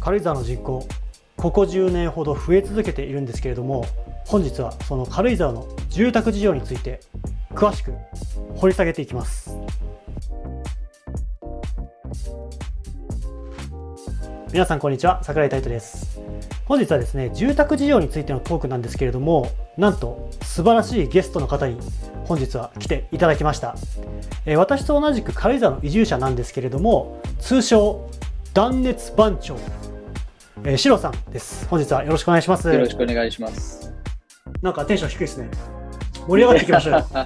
軽井沢の人口ここ10年ほど増え続けているんですけれども本日はその軽井沢の住宅事情について詳しく掘り下げていきます。皆さんこんにちは桜井太斗です。本日はですね住宅事情についてのトークなんですけれどもなんと素晴らしいゲストの方に本日は来ていただきました、えー、私と同じく軽井沢の移住者なんですけれども通称断熱番長。えー、シロさんです。本日はよろしくお願いします。よろしくお願いします。なんかテンション低いですね。盛り上がっていきましょう。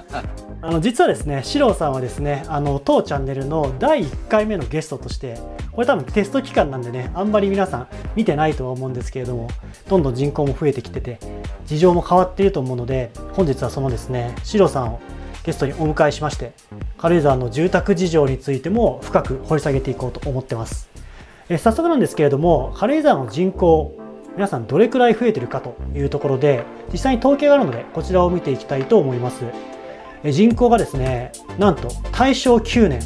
あの実はですね、シロさんはですね、あの当チャンネルの第1回目のゲストとして、これ多分テスト期間なんでね、あんまり皆さん見てないとは思うんですけれども、どんどん人口も増えてきてて、事情も変わっていると思うので、本日はそのですね、シロさんをゲストにお迎えしまして、軽井沢の住宅事情についても深く掘り下げていこうと思ってます。え早速なんですけれども軽井沢の人口皆さんどれくらい増えてるかというところで実際に統計があるのでこちらを見ていきたいと思います。人口がですねなんと大正9年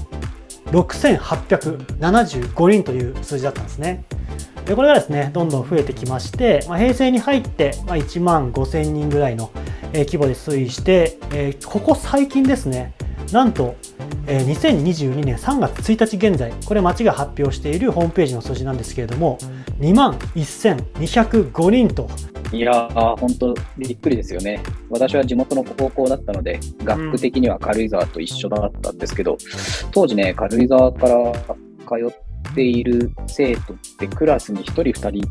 6875人という数字だったんですね。でこれがですねどんどん増えてきまして、まあ、平成に入って、まあ、1万5000人ぐらいの、規模で推移して、え、ここ最近ですねなんと2022年3月1日現在これ町が発表しているホームページの数字なんですけれども2万1205人といやー、本当びっくりですよね。私は地元の高校だったので、学区的には軽井沢と一緒だったんですけど、うん、当時ね、軽井沢から通っている生徒ってクラスに1人、2人。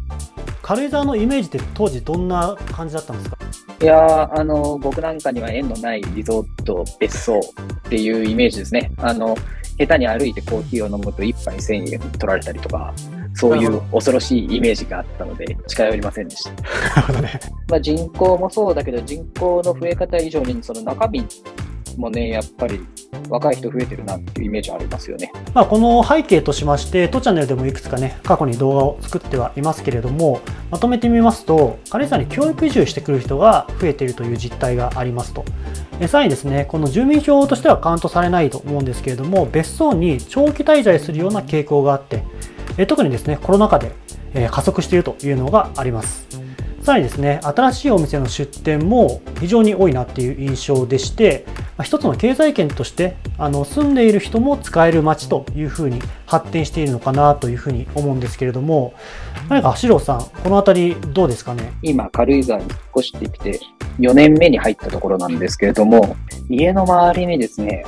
軽井沢のイメージって当時どんな感じだったんですか？いやあの、僕なんかには縁のないリゾート、別荘っていうイメージですね。あの、下手に歩いてコーヒーを飲むと1杯1000円取られたりとか、そういう恐ろしいイメージがあったので、近寄りませんでした。なるほどね。まあ人口もそうだけど、人口の増え方以上に、その中身もね、やっぱり若い人増えてるなっていうイメージありますよね。まあ、この背景としまして、当チャンネルでもいくつかね、過去に動画を作ってはいますけれども、まとめてみますと、軽井沢に教育移住してくる人が増えているという実態がありますと。さらにですね、この住民票としてはカウントされないと思うんですけれども、別荘に長期滞在するような傾向があって、特にですね、コロナ禍で、加速しているというのがあります。さらにですね、新しいお店の出店も非常に多いなっていう印象でして、まあ、一つの経済圏としてあの住んでいる人も使える街というふうに発展しているのかなというふうに思うんですけれども、何か橋郎さん、この辺りどうですかね？今、軽井沢に引っ越してきて4年目に入ったところなんですけれども、家の周りにですね、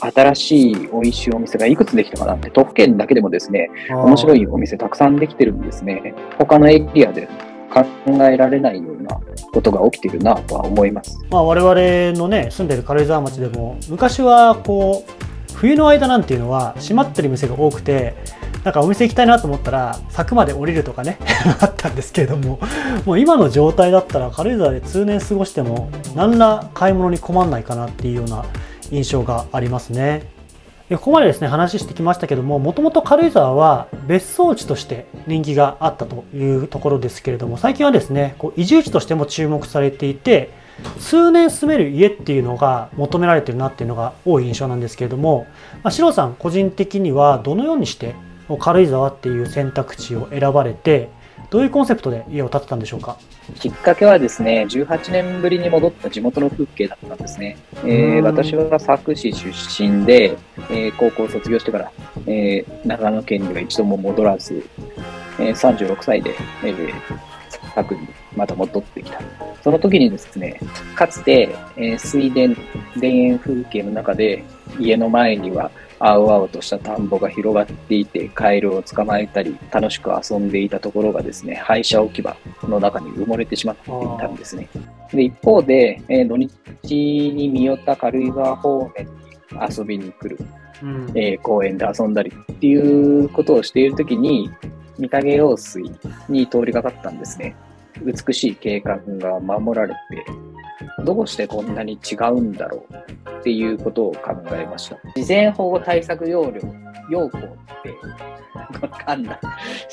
新しい美味しいお店がいくつできたかなって、都府県だけでもですね、面白いお店たくさんできてるんですね。他のエリアで考えられないようなことが起きてるなとは思います。まあ、我々のね住んでる軽井沢町でも昔はこう冬の間なんていうのは閉まってる店が多くてなんかお店行きたいなと思ったら柵まで降りるとかね あったんですけれどももう今の状態だったら軽井沢で通年過ごしても何ら買い物に困らないかなっていうような印象がありますね。ここまでですね、話してきましたけども、もともと軽井沢は別荘地として人気があったというところですけれども、最近はですね、こう移住地としても注目されていて、数年住める家っていうのが求められてるなっていうのが多い印象なんですけれども、まあ、シロさん個人的にはどのようにして軽井沢っていう選択肢を選ばれて、どういうコンセプトで家を建てたんでしょうか？きっかけはですね、18年ぶりに戻った地元の風景だったんですね。えー、私は佐久市出身で、えー、高校を卒業してから、えー、長野県には一度も戻らず、えー、36歳で、えー、佐久にまた戻ってきた。その時にですね、かつて、えー、水田、田園風景の中で、家の前には青々とした田んぼが広がっていて、カエルを捕まえたり、楽しく遊んでいたところがですね、廃車置き場の中に埋もれてしまっていたんですね。で、一方で、えー、土日に見寄った軽井沢方面に遊びに来る、うん、えー、公園で遊んだりっていうことをしているときに、御影用水に通りかかったんですね。美しい景観が守られて、どうしてこんなに違うんだろうっていうことを考えました。自然保護対策要領、要項って、わかんない。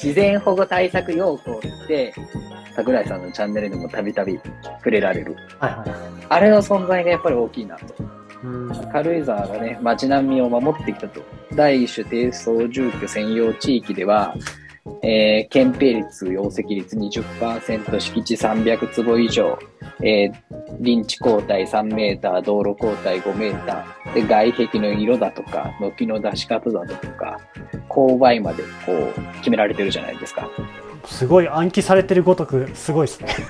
自然保護対策要項って、桜井さんのチャンネルでもたびたび触れられる。はいはい、あれの存在がやっぱり大きいなと。軽井沢がね、街並みを守ってきたと。第一種低層住居専用地域では、えー、憲兵率、容積率20%、敷地300坪以上、えー、臨地交代3メーター、道路交代5メーター、で外壁の色だとか、軒の出し方だとか、勾配までこう決められてるじゃないですか。すごい暗記されてるごとく、すごいですね。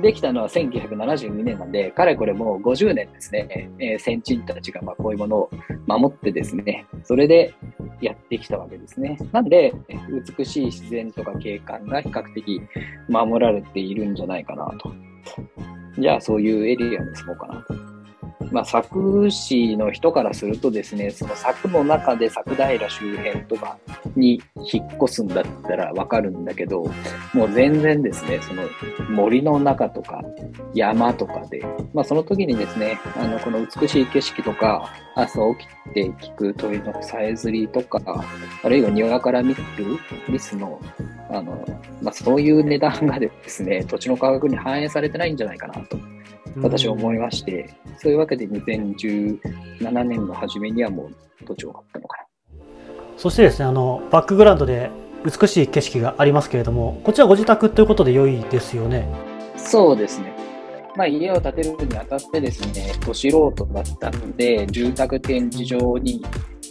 できたのは1972年なんで、かれこれもう50年ですね、えー、先人たちがまあこういうものを守ってですね、それでやってきたわけですね。なんで、美しい自然とか景観が比較的守られているんじゃないかなと。じゃあそういうエリアに住もうかなと。まあ、佐久市の人からするとですね、その佐の中で佐平周辺とかに引っ越すんだったらわかるんだけど、もう全然ですね、その森の中とか山とかで、まあその時にですね、あの、この美しい景色とか、朝起きて聞く鳥のさえずりとか、あるいは庭から見るリスのあの、まあ、そういう値段がですね、土地の価格に反映されてないんじゃないかなと。私は思いまして、そういうわけで2017年の初めにはもう土地を買ったのかな。そしてですね、あの、バックグラウンドで美しい景色がありますけれども、こちらご自宅ということで良いですよね。そうですね。まあ、家を建てるにあたってですね、都素人だったので、住宅展示場に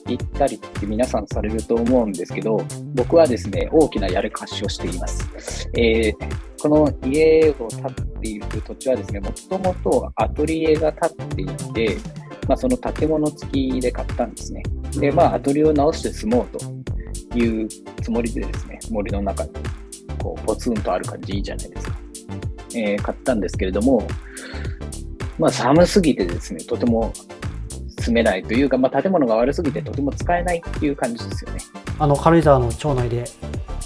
行ったりって皆さんされると思うんですけど、僕はですね、大きなやる貸しをしています。えー、この家を建っている土地はですね、もともとアトリエが建っていて、まあ、その建物付きで買ったんですね。で、まあ、アトリエを直して住もうというつもりでですね、森の中に、こう、ポツンとある感じいいじゃないですか。えー、買ったんですけれども、まあ、寒すぎてですね、とても住めないというか、まあ、建物が悪すぎてとても使えないっていう感じですよね。あの軽井沢の町内で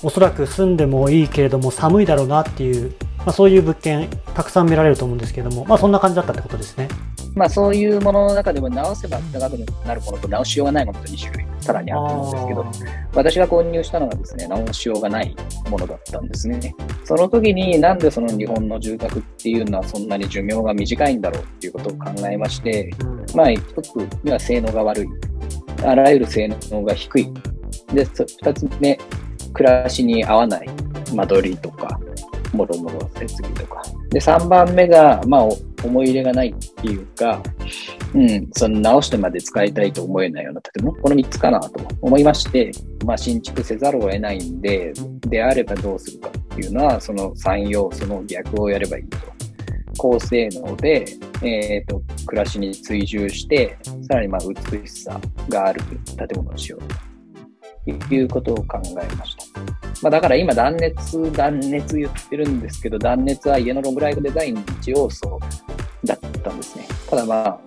おそらく住んでもいいけれども寒いだろうなっていう、まあ、そういう物件たくさん見られると思うんですけれども、まあ、そんな感じだったってことですね。まあ、そういうものの中でも直せば高くなるものと直しようがないものと2種類さらにあったんですけど、私が購入したのがですね、直しようがないものだったんですね。その時になんでその日本の住宅っていうのはそんなに寿命が短いんだろうっていうことを考えまして、まあ一つには性能が悪い。あらゆる性能が低い。で、二つ目、暮らしに合わない間取りとか、もろもろ設備とか。で、3番目が、まあ、思い入れがないっていうか、うん、その直してまで使いたいと思えないような建物、この3つかなと思いまして、まあ、新築せざるを得ないんで、であればどうするかっていうのは、その3要素の逆をやればいいと。高性能で、えっ、ー、と、暮らしに追従して、さらにまあ美しさがある建物をしようということを考えました。まあ、だから今断熱、断熱言ってるんですけど、断熱は家のロングライフデザインの一要素だったんですね。ただまあ、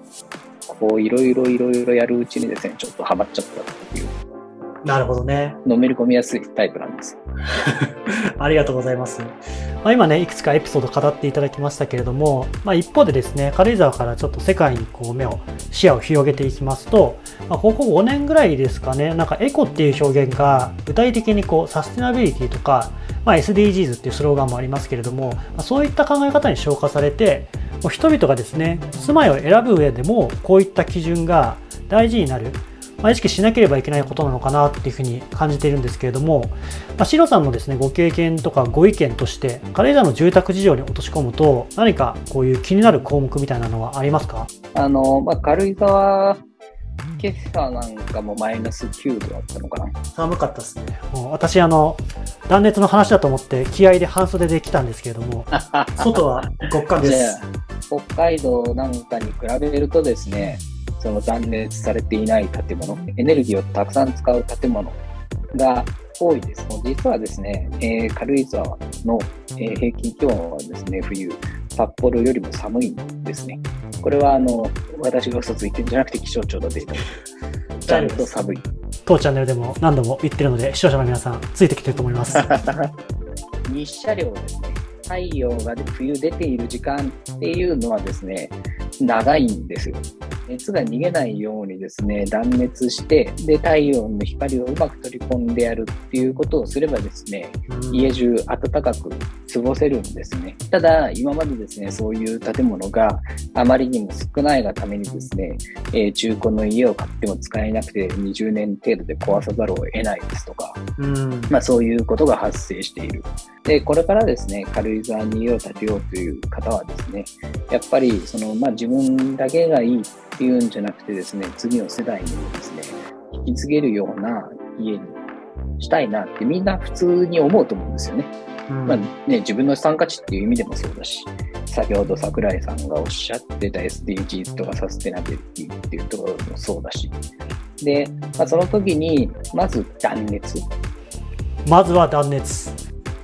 こういろいろいろいろやるうちにですね、ちょっとハマっちゃったっていう。なるほどね。のめり込みやすいタイプなんです。ありがとうございます。まあ、今ね、いくつかエピソード語っていただきましたけれども、まあ、一方でですね、軽井沢からちょっと世界にこう目を、視野を広げていきますと、まあ、ここ5年ぐらいですかね、なんかエコっていう表現が具体的にこうサステナビリティとか、まあ、SDGs っていうスローガンもありますけれども、まあ、そういった考え方に昇華されて、もう人々がですね、住まいを選ぶ上でもこういった基準が大事になる。まあ、意識しなければいけないことなのかなっていうふうに感じているんですけれども、まあ、シロさんのですね、ご経験とかご意見として、軽井沢の住宅事情に落とし込むと、何かこういう気になる項目みたいなのはありますか？あの、まあ、軽井沢今朝なんかもマイナス9度だったのかな。寒かったですね。もう私、あの、断熱の話だと思って気合で半袖で来たんですけれども、外は極寒です。北海道なんかに比べるとですね、その断熱されていない建物、エネルギーをたくさん使う建物が多いです。実はですね、えー、軽井沢の、えー、平均気温はですね、冬、札幌よりも寒いんですね。これはあの私が嘘ついてるんじゃなくて気象庁のデータ ちゃんと寒い。当チャンネルでも何度も言ってるので視聴者の皆さんついてきてると思います。日射量ですね。太陽が冬出ている時間っていうのはですね、長いんですよ。熱が逃げないようにですね、断熱して、で、太陽の光をうまく取り込んでやるっていうことをすればですね、家中暖かく過ごせるんですね。ただ、今までですね、そういう建物があまりにも少ないがためにですね、えー、中古の家を買っても使えなくて20年程度で壊さざるを得ないですとか、うん、まあそういうことが発生している。で、これからですね、軽井沢に家を建てようという方はですね、やっぱりその、まあ自分だけがいいっていうんじゃなくてですね、次の世代にもですね、引き継げるような家にしたいなってみんな普通に思うと思うんですよね。うん、まあね、自分の資産価値っていう意味でもそうだし、先ほど桜井さんがおっしゃってた SDGs とかサステナビリティっていうところもそうだし、で、まあ、その時に、まず断熱。まずは断熱。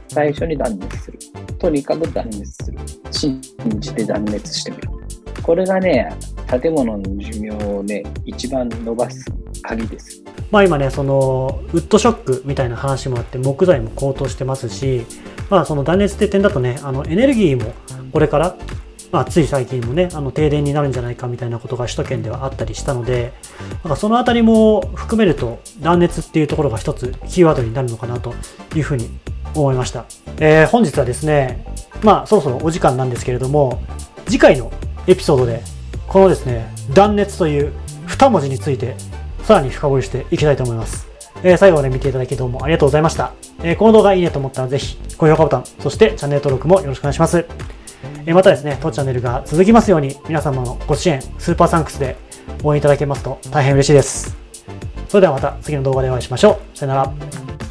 最初に断熱する。とにかく断熱する。信じて断熱してみる。これがね、建物の寿命をね、一番伸ばす鍵です。まあ今ね、そのウッドショックみたいな話もあって、木材も高騰してますし、まあその断熱って点だとね、あのエネルギーもこれから、まあつい最近もね、あの停電になるんじゃないかみたいなことが首都圏ではあったりしたので、なんかそのあたりも含めると断熱っていうところが一つキーワードになるのかなというふうに思いました。えー、本日はですね、まあそろそろお時間なんですけれども、次回のエピソードで、このですね、断熱という2文字についてさらに深掘りしていきたいと思います。えー、最後まで見ていただきどうもありがとうございました。えー、この動画いいねと思ったらぜひ高評価ボタン、そしてチャンネル登録もよろしくお願いします。えー、またですね、当チャンネルが続きますように皆様のご支援、スーパーサンクスで応援いただけますと大変嬉しいです。それではまた次の動画でお会いしましょう。さよなら。